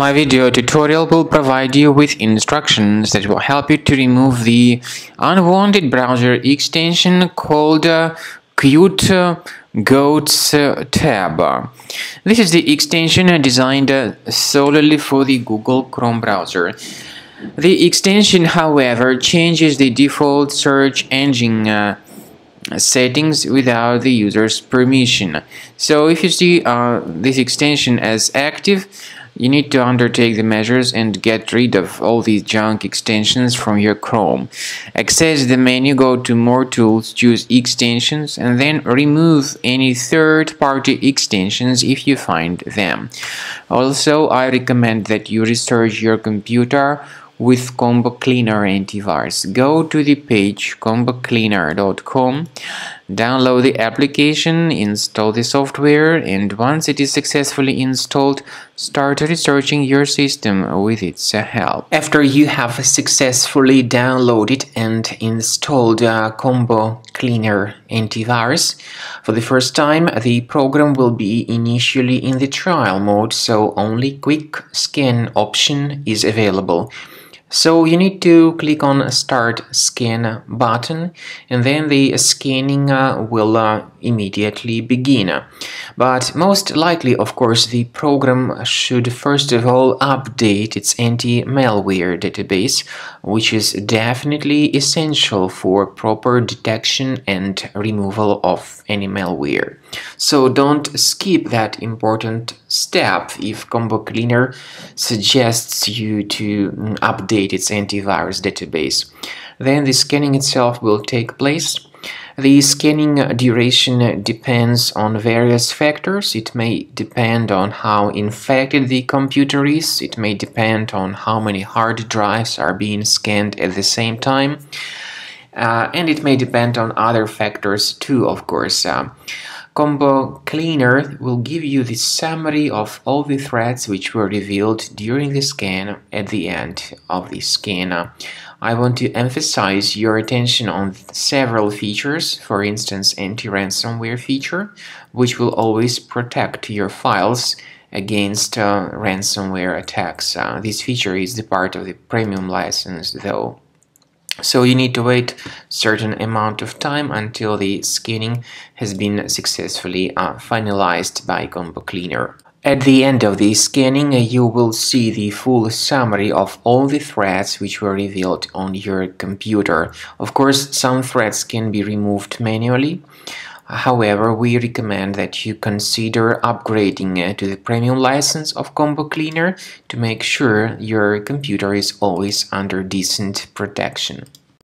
My video tutorial will provide you with instructions that will help you to remove the unwanted browser extension called uh, Goats uh, tab. This is the extension designed uh, solely for the Google Chrome browser. The extension, however, changes the default search engine uh, settings without the user's permission. So if you see uh, this extension as active, you need to undertake the measures and get rid of all these junk extensions from your Chrome. Access the menu, go to More Tools, choose Extensions, and then remove any third-party extensions if you find them. Also, I recommend that you restart your computer with Combo Cleaner antivirus. Go to the page combocleaner.com, download the application, install the software, and once it is successfully installed, start researching your system with its help. After you have successfully downloaded and installed uh, Combo Cleaner antivirus, for the first time the program will be initially in the trial mode, so only quick scan option is available. So you need to click on start scan button and then the scanning uh, will uh, immediately begin. But most likely, of course, the program should first of all update its anti-malware database, which is definitely essential for proper detection and removal of any malware. So don't skip that important step if Combo Cleaner suggests you to mm, update its antivirus database. Then the scanning itself will take place the scanning duration depends on various factors. It may depend on how infected the computer is. It may depend on how many hard drives are being scanned at the same time. Uh, and it may depend on other factors too, of course. Uh, Combo Cleaner will give you the summary of all the threats which were revealed during the scan at the end of the scan. I want to emphasize your attention on several features, for instance anti-ransomware feature, which will always protect your files against uh, ransomware attacks. Uh, this feature is the part of the premium license though. So you need to wait certain amount of time until the scanning has been successfully uh, finalized by Combo Cleaner. At the end of the scanning, you will see the full summary of all the threads which were revealed on your computer. Of course, some threads can be removed manually. However, we recommend that you consider upgrading to the premium license of Combo Cleaner to make sure your computer is always under decent protection.